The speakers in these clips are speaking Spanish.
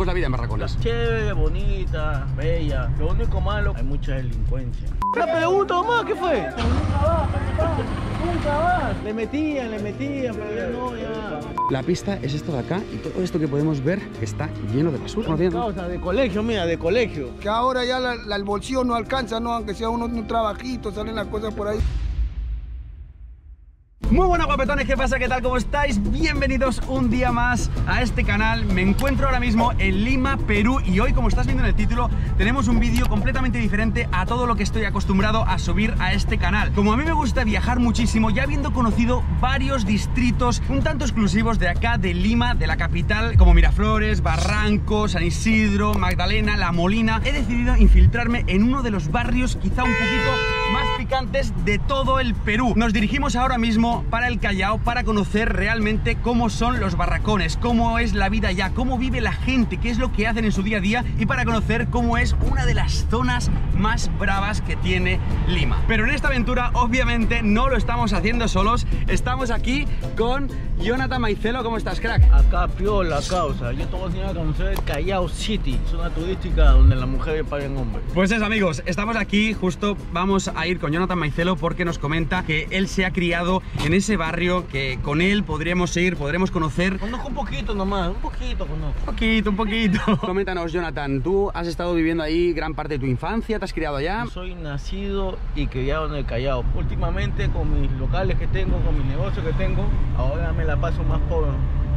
¿Cómo es la vida en Barracones? Chévere, bonita, bella. Lo único malo, hay mucha delincuencia. Una pregunta más, ¿qué fue? Nunca más. Le metían, le metían, pero ya no, ya. La pista es esto de acá y todo esto que podemos ver está lleno de basura. ¿No tiene- Causa de colegio, mira, de colegio. que ahora ya la- la- el bolsillo no alcanza, ¿no? Aunque sea uno un trabajito, salen las cosas por ahí. Muy buenas guapetones, ¿qué pasa? ¿Qué tal? ¿Cómo estáis? Bienvenidos un día más a este canal. Me encuentro ahora mismo en Lima, Perú y hoy, como estás viendo en el título, tenemos un vídeo completamente diferente a todo lo que estoy acostumbrado a subir a este canal. Como a mí me gusta viajar muchísimo, ya habiendo conocido varios distritos un tanto exclusivos de acá de Lima, de la capital, como Miraflores, Barranco, San Isidro, Magdalena, La Molina, he decidido infiltrarme en uno de los barrios quizá un poquito de todo el Perú. Nos dirigimos ahora mismo para el Callao para conocer realmente cómo son los barracones, cómo es la vida allá, cómo vive la gente, qué es lo que hacen en su día a día y para conocer cómo es una de las zonas más bravas que tiene Lima. Pero en esta aventura obviamente no lo estamos haciendo solos, estamos aquí con Jonathan Maicelo, ¿cómo estás, crack? Acá piola causa. Yo te voy a enseñar a conocer Callao City, zona turística donde las mujeres pagan hombres. Pues eso amigos, estamos aquí, justo vamos a ir con Jonathan Maicelo porque nos comenta que él se ha criado en ese barrio, que con él podríamos ir, podremos conocer Conozco un poquito nomás, un poquito conozco. Un poquito, un poquito. Coméntanos, Jonathan, tú has estado viviendo ahí gran parte de tu infancia, te has criado allá. Yo soy nacido y criado en el Callao. Últimamente con mis locales que tengo, con mi negocio que tengo, ahora me la paso más por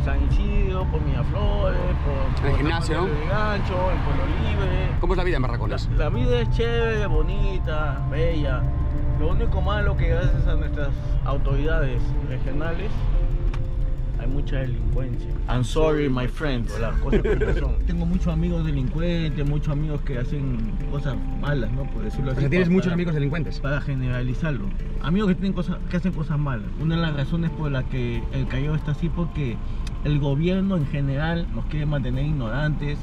San Isidro, por Miraflores, por, El por gimnasio, San ¿no? De Gancho, en Pueblo Libre. ¿Cómo es la vida en La, Barracones? la vida es chévere, bonita, bella. Lo único malo que gracias a nuestras autoridades regionales hay mucha delincuencia. I'm sorry, my friend. Las cosas como son. Tengo muchos amigos delincuentes, muchos amigos que hacen cosas malas, ¿no? Por decirlo O así. sea, tienes para- muchos para- amigos delincuentes. Para generalizarlo. Amigos que, tienen cosas, que hacen cosas malas. Una de las razones por las que el Callao está así porque el gobierno en general nos quiere mantener ignorantes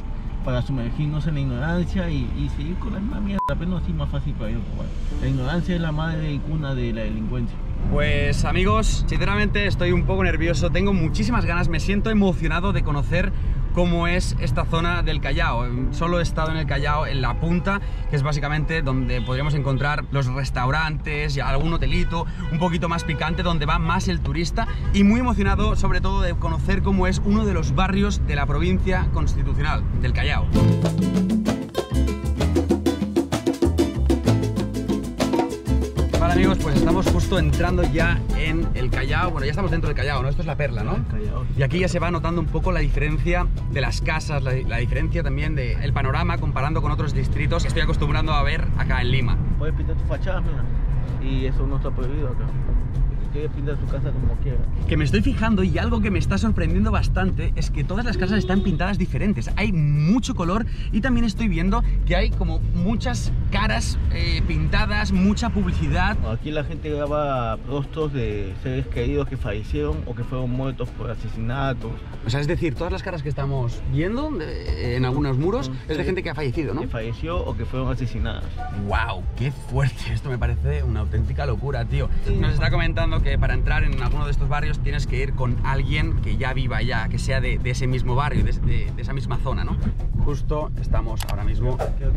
para sumergirnos en la ignorancia y, y seguir con la misma mierda. Apenas así más fácil para ellos. jugar. La ignorancia es la madre y cuna de la delincuencia. Pues amigos, sinceramente estoy un poco nervioso, tengo muchísimas ganas, me siento emocionado de conocer cómo es esta zona del Callao. Solo he estado en el Callao en la punta, que es básicamente donde podríamos encontrar los restaurantes y algún hotelito un poquito más picante donde va más el turista y muy emocionado sobre todo de conocer cómo es uno de los barrios de la provincia constitucional del Callao. Vale amigos, pues estamos justo entrando ya en el Callao. Bueno, ya estamos dentro del Callao, ¿no? Esto es la perla, ¿no? Y aquí ya se va notando un poco la diferencia de las casas, la, la diferencia también del panorama comparando con otros distritos que estoy acostumbrando a ver acá en Lima. Puedes pintar tu fachada, mira. Y eso no está prohibido acá. Si quieres pintar tu casa como quieras. Que me estoy fijando y algo que me está sorprendiendo bastante es que todas las casas están pintadas diferentes. Hay mucho color y también estoy viendo que hay como muchas caras eh, pintadas, mucha publicidad. Aquí la gente graba rostros de seres queridos que fallecieron o que fueron muertos por asesinatos. O sea, es decir, todas las caras que estamos viendo eh, en algunos muros es de gente que ha fallecido, ¿no? Que falleció o que fueron asesinadas. ¡Wow! ¡Qué fuerte! Esto me parece una auténtica locura, tío. Nos está comentando que para entrar en alguno de estos barrios tienes que ir con alguien que ya viva allá, que sea de, ese mismo barrio, de esa misma zona, ¿no? Justo estamos ahora mismo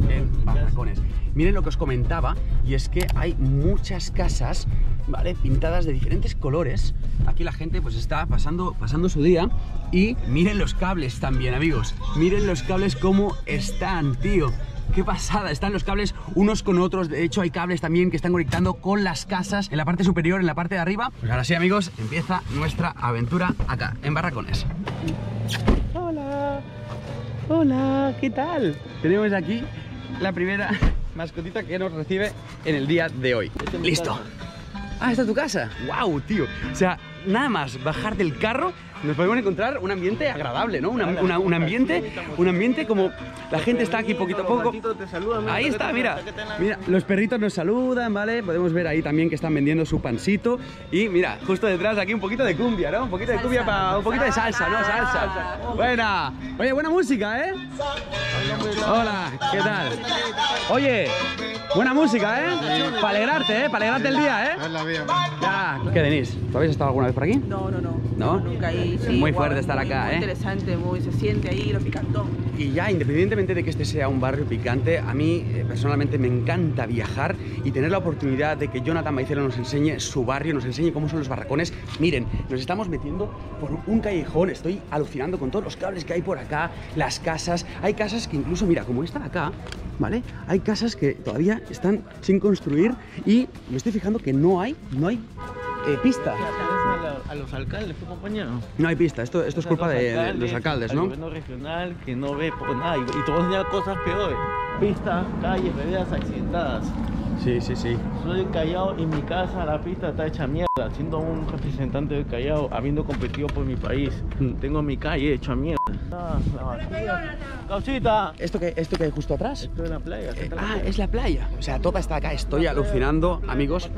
en Barracones. Miren lo que os comentaba, y es que hay muchas casas, ¿vale? Pintadas de diferentes colores. Aquí la gente pues está pasando, pasando su día y miren los cables también, amigos. Miren los cables cómo están, tío. Qué pasada, están los cables unos con otros. De hecho, hay cables también que están conectando con las casas en la parte superior, en la parte de arriba. Pues ahora sí, amigos, empieza nuestra aventura acá, en Barracones. Hola, hola, ¿qué tal? Tenemos aquí la primera mascotita que nos recibe en el día de hoy. Listo. casa. Ah, esta es tu casa. Wow, tío. O sea, nada más bajar del carro nos podemos encontrar un ambiente agradable, ¿no? Una- una- un ambiente, un ambiente como la gente está aquí poquito a poco. Los gatitos te saludan, mira, Ahí está, mira. Mira, los perritos nos saludan, ¿vale? Podemos ver ahí también que están vendiendo su pancito. Y mira, justo detrás aquí un poquito de cumbia, ¿no? Un poquito de cumbia para un poquito de salsa, ¿no? Salsa. Buena. Oye, buena música, ¿eh? Hola, ¿qué tal? Oye, buena música, ¿eh? Para alegrarte, ¿eh? Para alegrarte el día, ¿eh? Ya. ¿Qué, Denise? ¿Tú habéis estado alguna vez por aquí? No, no, no. ¿No? Nunca. Y Sí, sí. Muy fuerte estar muy, acá, muy ¿eh? interesante, muy, se siente ahí lo picantón. Y ya, independientemente de que este sea un barrio picante, a mí eh, personalmente me encanta viajar y tener la oportunidad de que Jonathan Maicelo nos enseñe su barrio, nos enseñe cómo son los barracones. Miren, nos estamos metiendo por un callejón, estoy alucinando con todos los cables que hay por acá, las casas. Hay casas que incluso, mira, como esta de acá, ¿vale? Hay casas que todavía están sin construir y me estoy fijando que no hay, no hay eh, pista. A, a los alcaldes, ¿qué compañero? No hay pista, esto, esto es culpa de, de los alcaldes, al ¿no? gobierno regional que no ve por nada y, y todos ya cosas peores. Pistas, calles, veredas accidentadas. Sí, sí, sí. Soy del Callao y mi casa, la pista está hecha mierda. Siendo un representante del Callao, habiendo competido por mi país, Mm. tengo mi calle hecha mierda. La basura. Causita. ¿Esto que, ¿Esto que hay justo atrás? Estoy en la playa. la Ah, playa. es la playa. O sea, toda está acá. Estoy alucinando, amigos,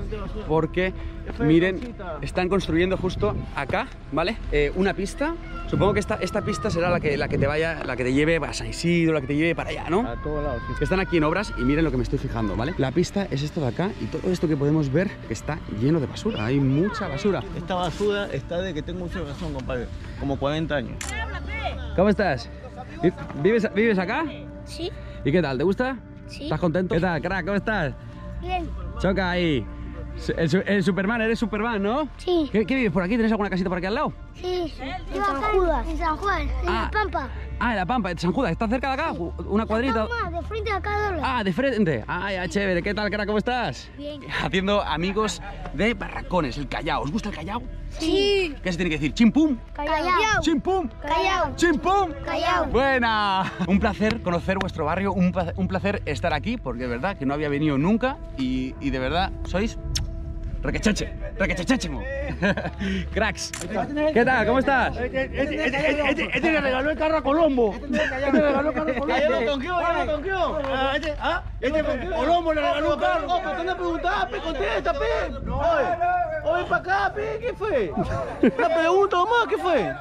porque miren, están construyendo justo acá, ¿vale? Eh, una pista. Supongo que esta, esta pista será la que, la que te vaya, la que te lleve a San Isidro, la que te lleve para allá, ¿no? A todos lados, sí. Que están aquí en obras y miren lo que me estoy fijando, ¿vale? La pista es esto de acá y todo esto que podemos ver que está lleno de basura. Hay mucha basura. Esta basura está de que tengo mucha razón, compadre. Como 40 años. ¿Cómo estás? Vi- ¿Vives, ¿Vives acá? Sí, ¿Y qué tal? ¿Te gusta? Sí. ¿Estás contento? ¿Qué tal, crack? ¿Cómo estás? bien. Choca ahí. El, su- el Superman, eres Superman, ¿no? Sí, ¿Qué, qué vives por aquí? ¿Tienes alguna casita por aquí al lado? sí. En San Juan. En San Juan, en Ah. La Pampa. Ah, en La Pampa, en San Judas. ¿Estás cerca de acá? ¿Una cuadrita? De frente a cada doble. Ah, de frente. Ah, ya, chévere. ¿Qué tal, crack? ¿Cómo estás? Bien. Haciendo amigos de barracones, el Callao. ¿Os gusta el Callao? Sí. ¿Qué se tiene que decir? ¿Chimpum? Callao. ¿Chimpum? Callao. ¡Chimpum! Callao. Buena. Un placer conocer vuestro barrio, un, pla- un placer estar aquí, porque de verdad que no había venido nunca y, y de verdad sois requecheche, requechechechimo. Cracks. ¿Qué tal? ¿Cómo estás? Este le regaló el carro a Colombo. Este le regaló el carro a Colombo. Ya lo tonqueó, ya lo tonqueó. Ah, este, ah, este Colombo le regaló un carro. Oh, ¿por qué no? Contesta, pe. No. Oye, para acá, pe. ¿Qué fue? Una pregunta nomás, ¿qué fue?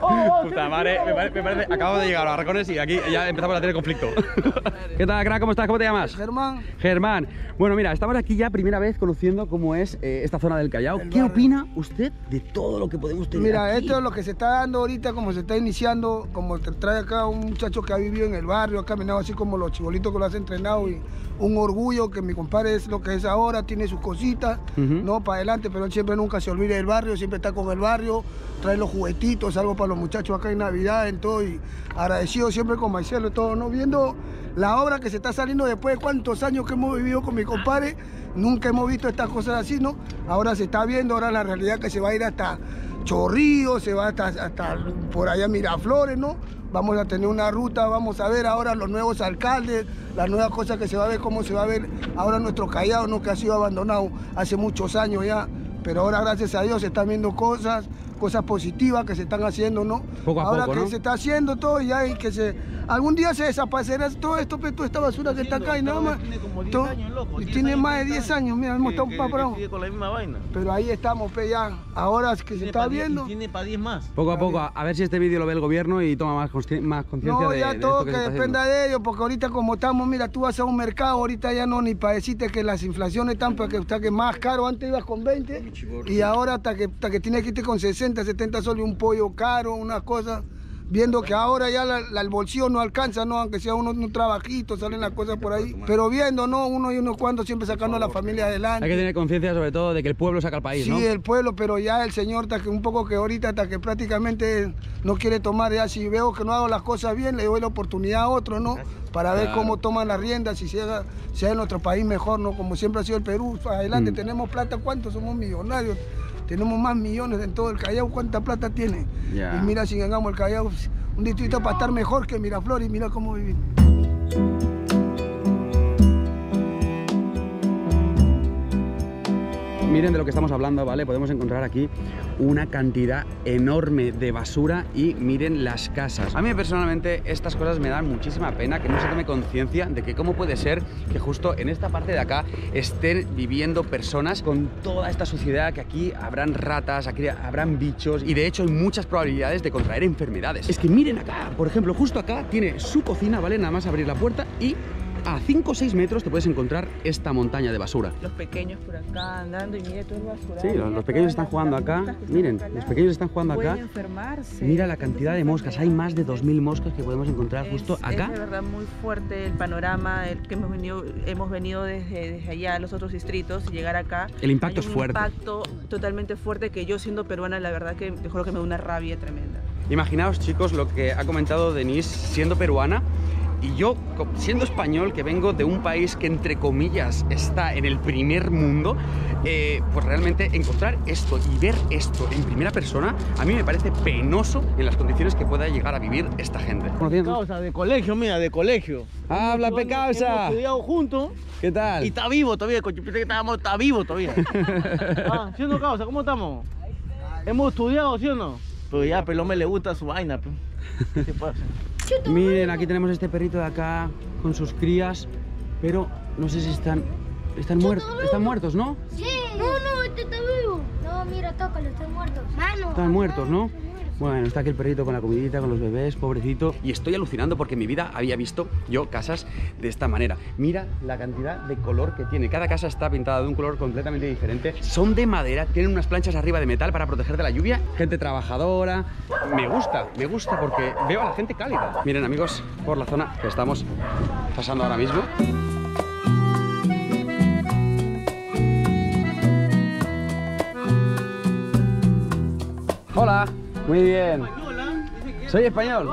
Oh, oh, Puta madre, me parece, me parece- acabo de llegar a Barracones y aquí ya empezamos a tener conflicto. ¿Qué tal, crack? ¿Cómo estás? ¿Cómo te llamas? Germán, Germán. Bueno, mira, estamos aquí ya primera vez conociendo cómo es eh, esta zona del Callao. El ¿Qué barrio. opina usted de todo lo que podemos tener mira, aquí? esto es lo que se está dando ahorita, como se está iniciando, como te trae acá un muchacho que ha vivido en el barrio, ha caminado así como los chibolitos que lo has entrenado y un orgullo que mi compadre es lo que es ahora, tiene sus cositas, no para adelante, pero siempre nunca se olvida del barrio, siempre está con el barrio, trae los juguetitos, algo para los muchachos acá en Navidad, en todo, y agradecido siempre con Marcelo y todo, ¿no? Viendo la obra que se está saliendo después de cuántos años que hemos vivido con mi compadre, nunca hemos visto estas cosas así, ¿no? Ahora se está viendo, ahora la realidad que se va a ir hasta Chorrillos, se va hasta, hasta por allá Miraflores, ¿no? Vamos a tener una ruta, vamos a ver ahora los nuevos alcaldes, las nuevas cosas que se va a ver, cómo se va a ver ahora nuestro Callao, ¿no? Que ha sido abandonado hace muchos años ya, pero ahora gracias a Dios se están viendo cosas, cosas positivas que se están haciendo, ¿no? Poco a ahora poco, que ¿no? se está haciendo todo ya y que se algún día se desaparecerá todo esto, pero toda esta basura que está acá y nada más. Tiene como 10 todo- años, loco. y 10 tiene años, más de 10 10 años, mira, hemos estado sigue con la misma vaina. Pero ahí estamos, pe, ya. Ahora es que se está diez- viendo. Tiene para 10 más. Poco a poco, a, a ver si este vídeo lo ve el gobierno y toma más, consci- más conciencia No, de, ya de todo esto que, dependa haciendo. de ellos, porque ahorita como estamos, mira, tú vas a un mercado, ahorita ya no ni para decirte que las inflaciones están, porque está que más caro, antes ibas con 20 y ahora hasta que, hasta que tienes que irte con 60, 70 soles un pollo caro, una cosa, viendo que ahora ya la- la- el bolsillo no alcanza, ¿no? Aunque sea uno un trabajito, salen las cosas por ahí, pero viendo, ¿no? Uno y uno cuando siempre sacando a la familia adelante. Hay que tener conciencia sobre todo de que el pueblo saca al país, Sí, ¿no? el pueblo, pero ya el señor está que un poco que ahorita hasta que prácticamente no quiere tomar ya si veo que no hago las cosas bien le doy la oportunidad a otro, ¿no? Para ver Claro. cómo toman las riendas y si haga, si haga nuestro país mejor, ¿no? Como siempre ha sido el Perú, adelante Mm. tenemos plata, ¿cuántos somos millonarios? Tenemos más millones en todo el Callao, ¿cuánta plata tiene? Y mira si llegamos al Callao, un distrito para estar mejor que Miraflores mira cómo vivimos. Miren de lo que estamos hablando, ¿vale? Podemos encontrar aquí una cantidad enorme de basura y miren las casas. A mí personalmente estas cosas me dan muchísima pena que no se tome conciencia de que cómo puede ser que justo en esta parte de acá estén viviendo personas con toda esta suciedad, que aquí habrán ratas, aquí habrán bichos y de hecho hay muchas probabilidades de contraer enfermedades. Es que miren acá, por ejemplo, justo acá tiene su cocina, ¿vale? Nada más abrir la puerta y a 5 o 6 metros te puedes encontrar esta montaña de basura. Los pequeños por acá andando y mire todo el basura. Sí, los, los pequeños están jugando acá. Miren, los pequeños están jugando acá. Enfermarse. Mira la cantidad de moscas. Hay más de 2.000 moscas que podemos encontrar Es- justo acá. Es de verdad muy fuerte el panorama el que hemos venido, hemos venido desde, desde allá a los otros distritos y llegar acá. El impacto Hay es un fuerte. impacto totalmente fuerte que yo siendo peruana la verdad que te juro que me da una rabia tremenda. Imaginaos, chicos, lo que ha comentado Denise siendo peruana y yo siendo español, que vengo de un país que entre comillas está en el primer mundo, eh, pues realmente encontrar esto y ver esto en primera persona a mí me parece penoso en las condiciones que pueda llegar a vivir esta gente. Causa, de colegio, mira, de colegio. Habla, Pecausa. Hemos estudiado juntos ¿Qué tal? y está vivo todavía, coche. Pensé que estábamos, está vivo todavía. ah, ¿sí o no, causa? ¿Cómo estamos? Hemos estudiado, ¿sí o no? Pero ya, pero me le gusta su vaina. ¿Qué pasa? Miren, aquí tenemos este perrito de acá con sus crías, pero no sé si están están muertos, están muertos, ¿no? Sí. No, no, este está vivo. No, mira, tócalo, están muertos. Mano. Están muertos, ¿no? Bueno, está aquí el perrito con la comidita, con los bebés, pobrecito. Y estoy alucinando porque en mi vida había visto yo casas de esta manera. Mira la cantidad de color que tiene. Cada casa está pintada de un color completamente diferente. Son de madera, tienen unas planchas arriba de metal para proteger de la lluvia. Gente trabajadora. Me gusta, me gusta porque veo a la gente cálida. Miren amigos, por la zona que estamos pasando ahora mismo. Hola, muy bien. Soy español.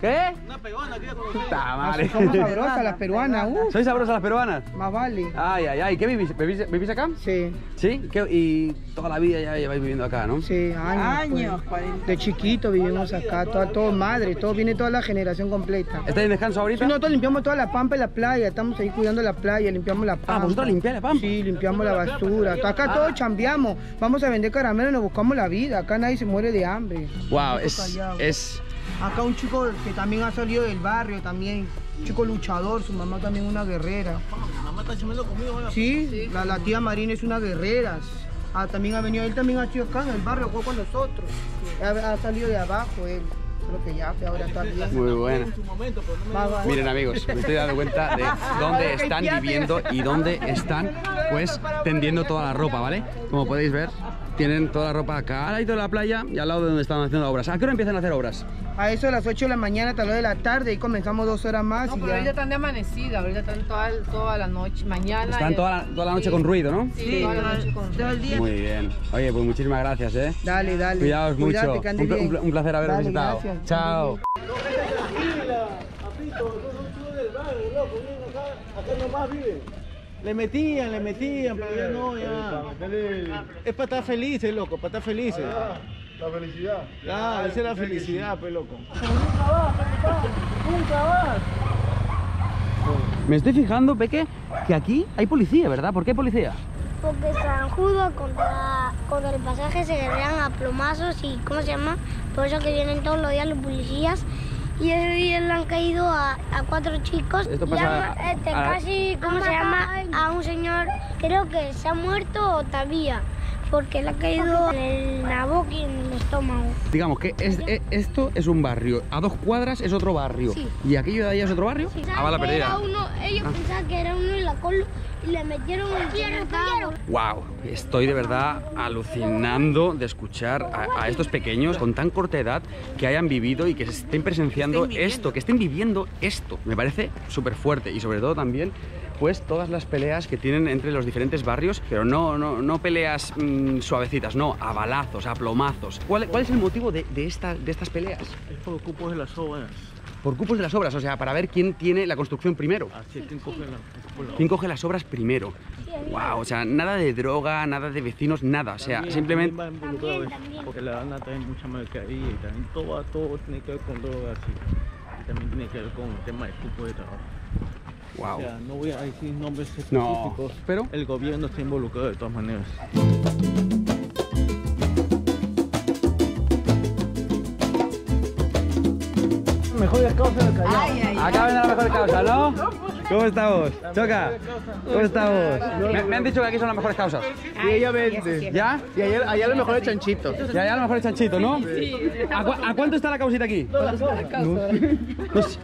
¿Qué? Una peruana, quería conocer. Puta madre. Somos sabrosas las peruanas, uh, ¿Sois sabrosas las peruanas? más vale. Ay, ay, ay. ¿Qué vivís? ¿Vivís, vivís acá? Sí, ¿Sí? ¿Qué- y toda la vida ya lleváis viviendo acá, ¿no? sí, años. Años, pues. 40. De chiquito vivimos acá, todo, todo madre, todo viene toda la generación completa. ¿Estáis en descanso ahorita? Sí, nosotros limpiamos toda la pampa y la playa, estamos ahí cuidando la playa, limpiamos la pampa. Ah, ¿vosotros limpiáis la pampa? Sí, limpiamos la basura. Acá todos chambeamos, vamos a vender caramelo y nos buscamos la vida. Acá nadie se muere de hambre. Wow, es, callado. es... Acá un chico que también ha salido del barrio, también, un chico luchador, su mamá también una guerrera. Mamá está chamando conmigo, vaya. Sí, la, la tía Marina es una guerrera. Ah, también ha venido, él también ha sido acá en el barrio, jugó con nosotros. Ha, ha salido de abajo él. Creo que ya, que ahora está bien. Muy buena. Va. Miren amigos, me estoy dando cuenta de dónde están viviendo y dónde están pues tendiendo toda la ropa, ¿vale? Como podéis ver, tienen toda la ropa acá al lado de la playa y al lado de donde están haciendo obras. ¿A qué hora empiezan a hacer obras? A eso de las 8 de la mañana hasta las de la tarde y comenzamos dos horas más No, y pero ahorita ya. están de amanecida, ahorita están toda, toda la noche, mañana. Están toda la, toda la noche Sí. con ruido, ¿no? Sí, toda la noche con Todo el día. Muy bien. Oye, pues muchísimas gracias, ¿eh? Dale, dale. Cuidaos Cuídate, mucho. que Un, placer haberos Dale, visitado. gracias. Chao. Le metían, le metían, pero ya no, ya. Es para estar felices, loco, para estar felices. La felicidad. Claro, esa es la felicidad, pues, loco. Me estoy fijando, Peque, que aquí hay policía, ¿verdad? ¿Por qué policía? Porque San Judo contra, contra el pasaje se guerrean a plomazos y ¿cómo se llama? Por eso que vienen todos los días los policías. Y ese día le han caído a, a cuatro chicos. Esto Y pasa han- este, a- casi, ¿cómo se llama? A un señor, creo que se ha muerto todavía. Porque le ha caído en la boca y en el estómago. Digamos que es- e- esto es un barrio, a dos cuadras es otro barrio. Sí. ¿Y aquello de ahí es otro barrio? Ah, Pensaban va la perdida. uno, ellos pensaban que era uno en la colo y le metieron el tierra. Wow, estoy de verdad alucinando de escuchar a, a estos pequeños con tan corta edad que hayan vivido y que se estén presenciando Estén esto, que estén viviendo esto. Me parece súper fuerte y sobre todo también pues todas las peleas que tienen entre los diferentes barrios, pero no, no, no peleas mm, suavecitas, no, a balazos, a plomazos. ¿Cuál, cuál es el motivo de, de, esta- de estas peleas? Es por cupos de las obras. Por cupos de las obras, o sea, para ver quién tiene la construcción primero. Así, ¿quién coge la, la- ¿Quién coge las obras primero? Wow, o sea, nada de droga, nada de vecinos, nada. O sea, También- simplemente... también va involucrado eso, porque la gana también mucha mercadería y también todo, todo tiene que ver con drogas y, y también tiene que ver con el tema de cupo de trabajo. Wow. O sea, no voy a decir nombres No, específicos, pero- el gobierno está involucrado de todas maneras. Mejores causas del Callao. Acá viene la mejor causa, ¿no? ¿Cómo estamos? Choca, ¿cómo estamos? Me, me han dicho que aquí son las mejores causas. Y ella vende. ¿Ya? Y allá, allá lo mejor es chanchito. Y allá a lo mejor es chanchito, ¿no? ¿A, cu- a cuánto está la causita aquí? No sé.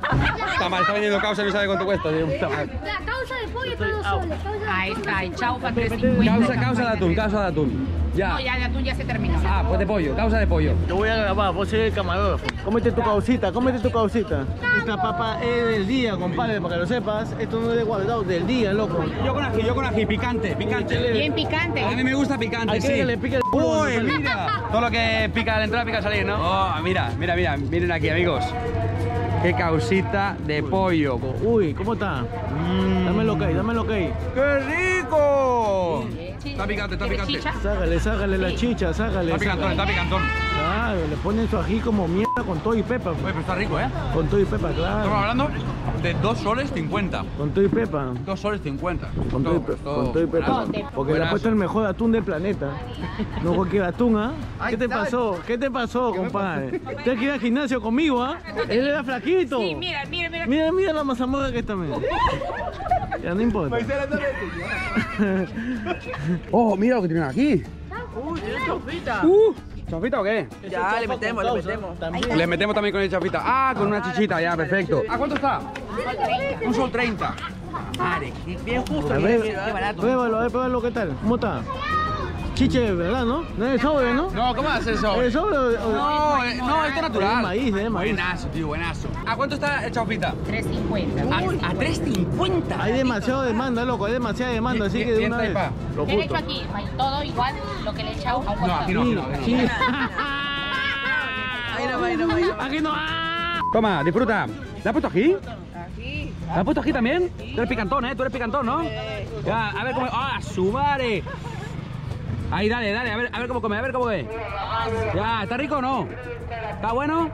Está mal, está vendiendo causa y no sabe cuánto cuesta. Puta madre. La causa de pollo está dos soles. Ahí está, el chaufa 350. Causa, causa de atún, causa de atún. Ya. No, ya de atún ya se terminó. Ah, pues de pollo, causa de pollo. Yo voy a grabar, vos eres el camarógrafo. Cómete tu causita, cómete tu causita. Esta papa es del día, compadre, para que lo sepas. Esto no es de guardado, del día, loco. Yo con ají, yo con ají, picante, picante. Bien picante. A mí me gusta picante, Hay sí. que le pique el culo. Uy, mira. Todo lo que pica al entrar, pica al salir, ¿no? Oh, mira, mira, mira. Miren aquí, amigos. Qué causita de pollo. Uy, ¿cómo está? Dame lo que hay, dame lo que hay. ¡Qué rico! Está picante, está ¿Quieres picante. chicha? Sácale, sácale la chicha, sácale. Está picantón, está picantón. Claro, le ponen su ají como mierda con todo y pepa. Oye, pero está rico, ¿eh? Con todo y pepa, Estamos claro. hablando de 2 soles 50. Con todo y pepa. 2 soles 50. Con todo Todo, con todo y pepa. buenazo. Porque le ha puesto el mejor atún del planeta. No cualquier atún, ¿ah? ¿Qué te pasó? ¿Qué te pasó, compadre? Tienes que ir al gimnasio conmigo, ¿ah? Él era flaquito. Sí, mira, mira, mira. Mira, mira la mazamorra que está, mira. Ya no importa. Oh, mira lo que tienen aquí. Uy, tiene chaufita. Uh, ¿chafita o qué? Ya, le metemos, le metemos. También. Le metemos también con el chafita. Ah, con una chichita, ya, perfecto. ¿A cuánto está? Un sol 30. Madre, bien justo. Bien, barato. pruébalo, a ver, pruébalo, ¿qué tal? ¿Cómo está? Chiche, ¿verdad, no? No es sobre, ¿no? No, ¿cómo haces eso? ¿Es sobre o- o- No, eh, no, esto es natural. Es maíz, es maíz. Buenazo, tío, buenazo. ¿A cuánto está el chaufita? 350. A, a 3.50. Hay demasiada demanda, loco, hay demasiada demanda, así que de una vez. Lo ¿Qué le he hecho justo. aquí? Todo igual lo que le he echado a un No, aquí no, aquí no. Aquí no. Aquí no. ¡ah! Toma, disfruta. ¿Le has puesto ají? ¿Le has puesto ají también? Tú eres picantón, ¿eh? Tú eres picantón, ¿no? Ya, a ver cómo... ¡Ah, su madre! Ahí, dale, dale, a ver, a ver cómo come, a ver cómo ve. Ya, ¿está rico o no? ¿Está bueno?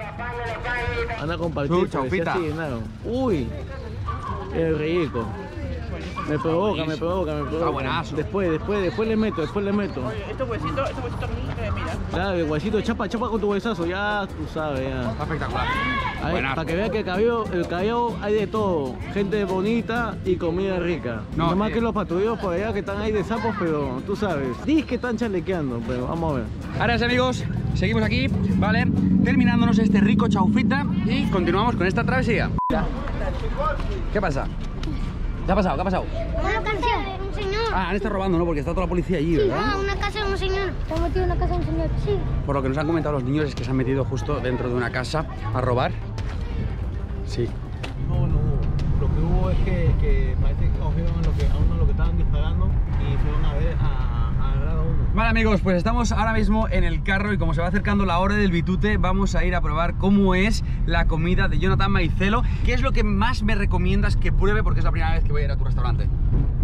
Anda a compartir. Chaufita. Uy, es rico. Me provoca, me provoca, me provoca. buenazo. Después, después, después le meto, después le meto. Este huesito, este huesito aquí, mira. Claro, el huesito, chapa, chapa con tu huesazo, ya tú sabes, ya. Está espectacular. Ahí, para que vean que el Callao, el Callao hay de todo, gente bonita y comida rica. No, No, más eh. que los patrulleros por allá que están ahí de sapos, pero tú sabes. Dices que están chalequeando, pero vamos a ver. Ahora sí, amigos, seguimos aquí, ¿vale? Terminándonos este rico chaufita y continuamos con esta travesía. ¿Qué pasa? ¿Qué ha pasado? ¿Qué ha pasado? Una canción. Un señor. Ah, han estado robando, ¿no? Porque está toda la policía allí, ¿verdad? ah, una casa. Se ha metido en una casa de un señor. Sí. Por lo que nos han comentado los niños es que se han metido justo dentro de una casa a robar. Sí. No, no. Lo que hubo es que, que parece que cogieron a, lo que, a uno los que estaban disparando y fueron a ver a, a agarrar a uno. Vale amigos, pues estamos ahora mismo en el carro y como se va acercando la hora del bitute, vamos a ir a probar cómo es la comida de Jonathan Maicelo. ¿Qué es lo que más me recomiendas que pruebe? Porque es la primera vez que voy a ir a tu restaurante.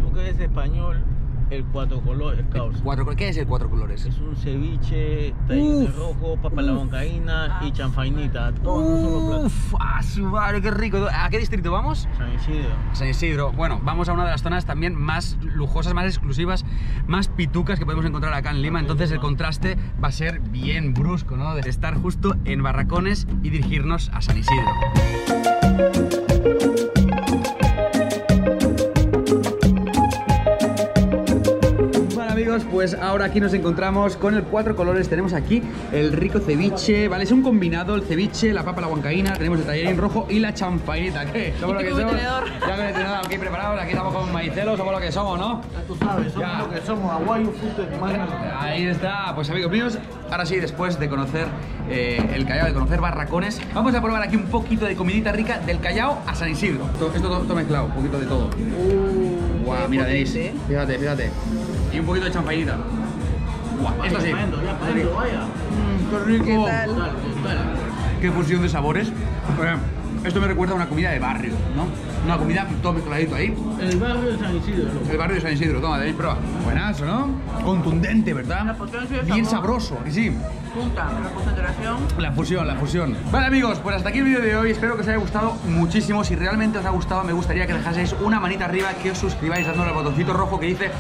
Tú que eres español, el cuatro colores, causa. Cuatro, ¿Qué es el cuatro colores? Es un ceviche, taíno Uf, rojo, papa a la bancaína y chanfainita. Todo en un solo plato. Uf, ¡ah, su madre, qué rico! ¿A qué distrito vamos? San Isidro. San Isidro. Bueno, vamos a una de las zonas también más lujosas, más exclusivas, más pitucas que podemos encontrar acá en Lima. Entonces el contraste va a ser bien brusco, ¿no? De estar justo en Barracones y dirigirnos a San Isidro. Amigos, pues ahora aquí nos encontramos con el cuatro colores. Tenemos aquí el rico ceviche, ¿vale? Es un combinado, el ceviche, la papa, la huancaína, tenemos el tallerín rojo y la champainita. ¿Qué? Somos lo que somos. Ya con el tenedor aquí preparado, aquí estamos con maicelo, somos lo que somos, ¿no? Ya tú sabes, somos Ya. lo que somos, aguayo, fruto. Ahí está, pues amigos míos, ahora sí, después de conocer eh, el Callao, de conocer Barracones, vamos a probar aquí un poquito de comidita rica del Callao a San Isidro. Esto todo, todo mezclado, un poquito de todo. Guau, mira, veis. Fíjate, fíjate. Y un poquito de champañita. Guau, esto sí. Ya para adentro, vaya. ¡Qué rico! Dale, dale. Qué fusión de sabores. Eh, Esto me recuerda a una comida de barrio, ¿no? Una comida todo mezcladito ahí. El barrio de San Isidro, loco. El barrio de San Isidro, toma, tenéis prueba. Buenazo, ¿no? Contundente, ¿verdad? Bien sabroso, y sí. Punta, la concentración. La fusión, la fusión. Vale amigos, pues hasta aquí el vídeo de hoy. Espero que os haya gustado muchísimo. Si realmente os ha gustado, me gustaría que dejaseis una manita arriba, que os suscribáis dándole al botoncito rojo que dice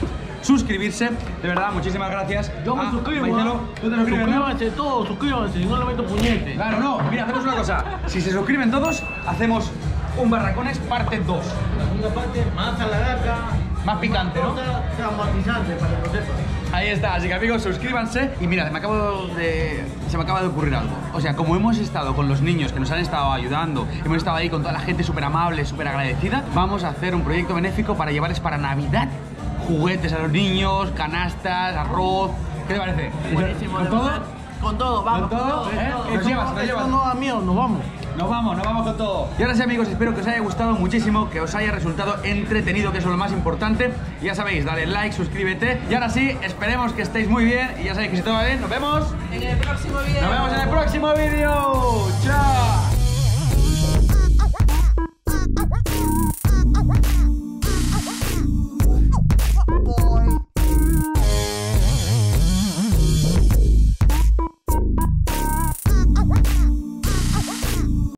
suscribirse. De verdad, muchísimas gracias. Yo me Ah, suscribo. Maicelo, ¿ah? ¿Tú te suscribes? Suscríbanse todos, suscríbanse, si no le meto puñete. Claro, no. Mira, hacemos una cosa. Si se suscriben todos, hacemos un barracones parte 2. La segunda parte, más a la gaca. Más picante, ¿no? Traumatizante, para que lo sepas. Ahí está, así que amigos, suscríbanse y mira, me acabo de, se me acaba de ocurrir algo. O sea, como hemos estado con los niños que nos han estado ayudando, hemos estado ahí con toda la gente súper amable, súper agradecida, vamos a hacer un proyecto benéfico para llevarles para Navidad juguetes a los niños, canastas, arroz. ¿Qué te parece? Buenísimo. ¿Con todo? Con todo, vamos. ¿Con todo? ¿Eh? Nos, nos llevas, nos llevas. No, nos vamos. Nos vamos, nos vamos con todo. Y ahora sí, amigos, espero que os haya gustado muchísimo, que os haya resultado entretenido, que es lo más importante. Y Ya sabéis, dale like, suscríbete. Y ahora sí, esperemos que estéis muy bien. Y ya sabéis que si todo va bien, nos vemos en el próximo vídeo. Nos vemos en el próximo vídeo. ¡Chao!